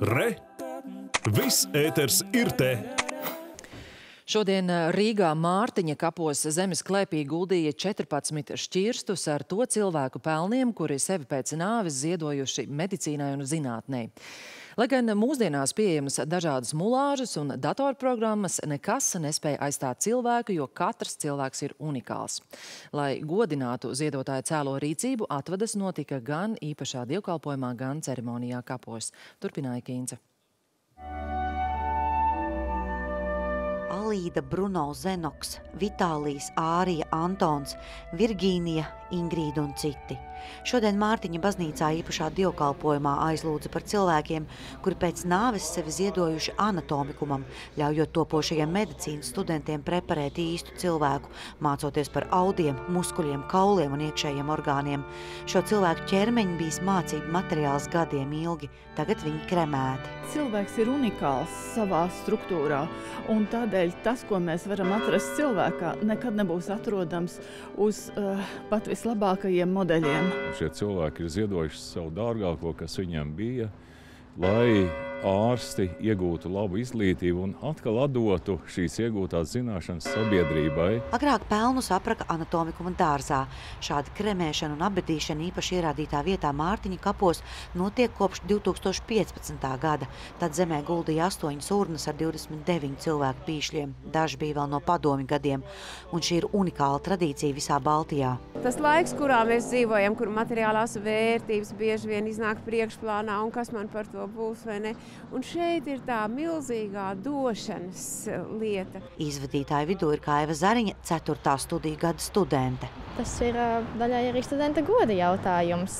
Re! Viss ēters ir te! Šodien Rīgā Mārtiņa kapos zemes klēpī guldīja 14 šķirstus ar to cilvēku pelniem, kuri sevi pēc nāves ziedojuši medicīnai un zinātnei. Lai gan mūsdienās pieejamas dažādas mulāžas un datorprogrammas, nekas nespēja aizstāt cilvēku, jo katrs cilvēks ir unikāls. Lai godinātu ziedotāju cēlo rīcību, atvadas notika gan īpašā dievkalpojumā, gan ceremonijā kapos. Turpināja Kīnce. Alīda Bruno Zenoks, Vitālijas Ārija Antons, Virgīnija, Ingrīda un citi. Šodien Mārtiņa baznīcā īpašā dievkalpojumā aizlūdza par cilvēkiem, kuri pēc nāves sevi ziedojuši anatomikumam, ļaujot topošajiem medicīnas studentiem preparēt īstu cilvēku, mācoties par audiem, muskuļiem, kauliem un iekšējiem orgāniem. Šo cilvēku ķermeņi bijis mācību materiāls gadiem ilgi, tagad viņi kremēti. Cilvēks ir unikāls savā struktūrā, un tādēļ tas, ko mēs varam atrast cilvēkā, nekad nebūs atrodams uz uh, pat vislabākajiem modeļiem. Šie cilvēki ir ziedojuši savu dārgāko, kas viņiem bija, lai ārsti iegūtu labu izglītību un atkal atdotu šīs iegūtās zināšanas sabiedrībai. Agrāk pelnus apraka anatomikuma dārzā. Šāda kremēšana un apbedīšana īpaši ierādītā vietā Mārtiņa kapos notiek kopš 2015. gada. Tad zemē guldīja astoņas urnas ar 29 cilvēku pīšļiem. Daži bija vēl no padomi gadiem. Un šī ir unikāla tradīcija visā Baltijā. Tas laiks, kurā mēs dzīvojam, kur materiālās vērtības bieži vien iznāk priekšplānā un kas man par to būs vai ne. Un šeit ir tā milzīgā došanas lieta. Izvadītāja vidū ir Kaiva Zariņa, 4. studiju gada studente. Tas ir daļai arī studenta goda jautājums.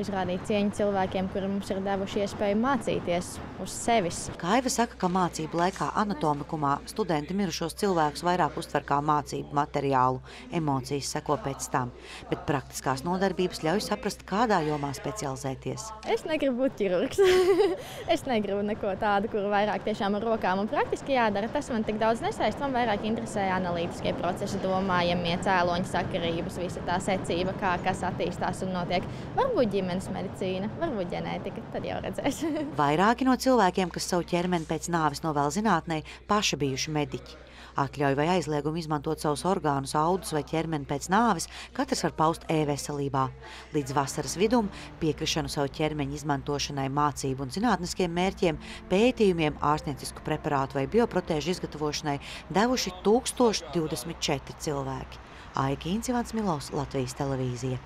Izrādīt cieņu cilvēkiem, kuri mums ir devuši iespēju mācīties uz sevis. Kaiva saka, ka mācību laikā anatomikumā studenti mirušos cilvēkus vairāk uztver kā mācību materiālu. Emocijas seko pēc tam, bet praktiskās nodarbības ļauj saprast, kādā jomā specializēties. Es negribu būt ķirurgs. es negribu neko tādu, kur vairāk tiešām ar rokām un praktiski jādara. Tas man tik daudz nesaist. Man vairāk interesē analītiskie procesi, domājamie cēloņi sakarīgi atšķirības, visa tā secība, kā kas attīstās un notiek. Varbūt ģimenes medicīna, varbūt ģenētika, tad jau redzēs. Vairāki no cilvēkiem, kas savu ķermeni pēc nāves novēl zinātnē, paši bijuši mediķi. Atļauju vai aizliegumu izmantot savus orgānus, audus vai ķermeni pēc nāves, katrs var paust e-veselībā. Līdz vasaras vidum piekrišanu savu ķermeņa izmantošanai mācību un zinātniskiem mērķiem, pētījumiem, ārstniecisku preparātu vai bioprotēžu izgatavošanai devuši 1024 cilvēki. Aigīns Ivans Milovs, Latvijas televīzija.